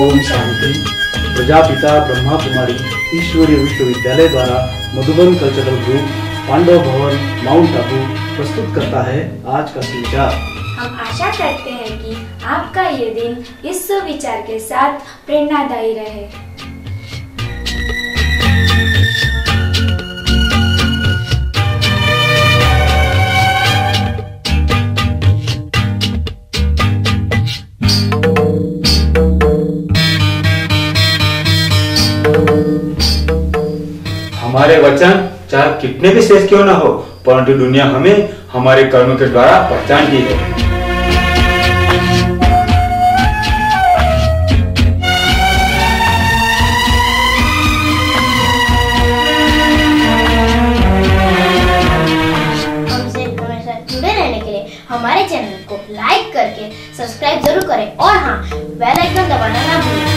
ओम शांति। प्रजापिता ब्रह्मा कुमारी ईश्वरीय विश्वविद्यालय द्वारा मधुबन कल्चरल ग्रुप, पांडव भवन, माउंट आबू प्रस्तुत करता है आज का सुविचार हम आशा करते हैं कि आपका ये दिन इस सुविचार के साथ प्रेरणादायी रहे। हमारे वचन, चाहे कितने भी श्रेष्ठ क्यों ना हो, परंतु दुनिया हमें हमारे कर्म के द्वारा पहचानती है। हमारे चैनल को लाइक करके सब्सक्राइब ज़रूर करें और हाँ बेल आइकन दबाना ना भूलें।